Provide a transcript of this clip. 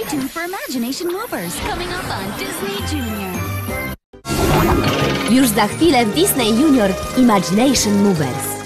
Stay tuned for Imagination Movers coming up on Disney Junior. Już za chwilę w Disney Junior Imagination Movers.